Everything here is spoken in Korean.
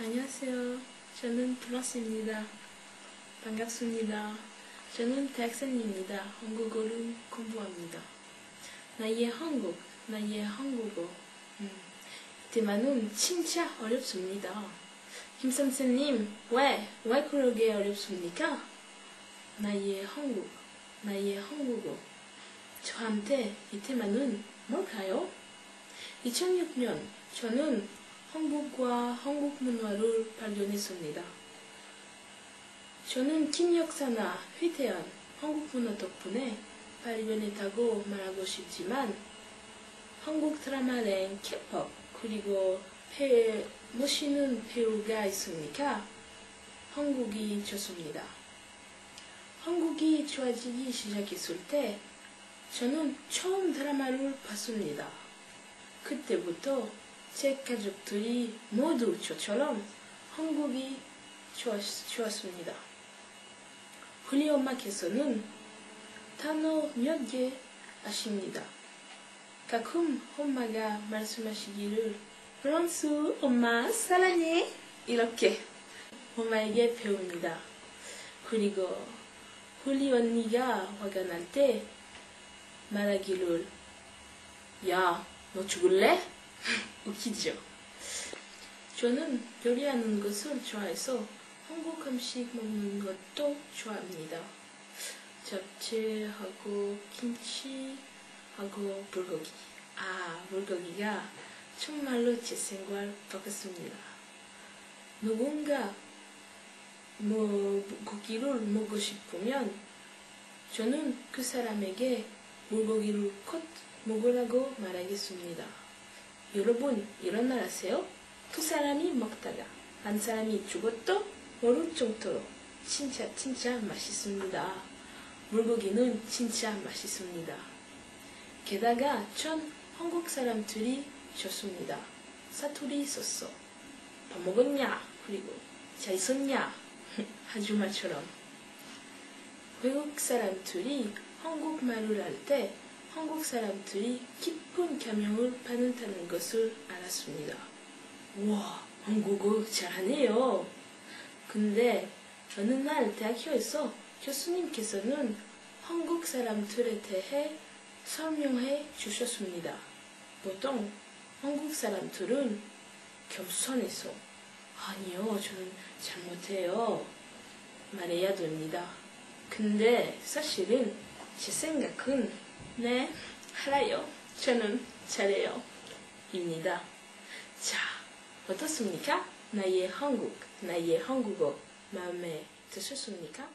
안녕하세요. 저는 플러스입니다. 반갑습니다. 저는 대학생입니다. 한국어를 공부합니다. 나의 한국, 나의 한국어. 음, 대만은 진짜 어렵습니다. 김 선생님, 왜, 왜 그러게 어렵습니까? 나의 한국, 나의 한국어. 저한테 이 테마는 뭘까요? 2006년 저는 한국과 한국 문화를 발견했습니다. 저는 긴 역사나 위대한 한국 문화 덕분에 발견했다고 말하고 싶지만 한국 드라마는 K-pop 그리고 배, 멋있는 배우가 있으니까 한국이 좋습니다. 한국이 좋아지기 시작했을 때 저는 처음 드라마를 봤습니다. 그때부터 제 가족들이 모두 저처럼 한국이 좋았, 좋았습니다. 우리 엄마께서는 단어 몇 개 아십니다. 가끔 엄마가 말씀하시기를 프랑스 엄마 사랑해 이렇게 엄마에게 배웁니다. 그리고 우리 언니가 화가 날 때 말하기를 야 너 죽을래? 웃기죠? 저는 요리하는 것을 좋아해서 한국 음식 먹는 것도 좋아합니다. 잡채하고 김치하고 불고기. 아, 불고기가 정말로 제 생활 바꿨습니다. 누군가 뭐 고기를 먹고 싶으면 저는 그 사람에게 물고기를 컷 먹으라고 말하겠습니다. 여러분 아세요? 두 사람이 먹다가 한 사람이 죽어도 모를 정도로 진짜 진짜 맛있습니다. 물고기는 진짜 맛있습니다. 게다가 전 한국 사람들이 좋습니다. 사투리 있었어. 밥 먹었냐? 그리고 잘 있었냐? 아줌마처럼. 외국 사람들이 한국말을 할때 한국 사람들이 깊은 감명을 받는다는 것을 알았습니다. 우와, 한국어 잘하네요. 근데 어느 날 대학교에서 교수님께서는 한국 사람들에 대해 설명해 주셨습니다. 보통 한국 사람들은 겸손해서 아니요, 저는 잘못해요. 말해야 됩니다. 근데 사실은 제 생각은 네, 알아요. 저는 잘해요. 입니다. 자, 어떻습니까? 나의 한국, 나의 한국어 마음에 드셨습니까?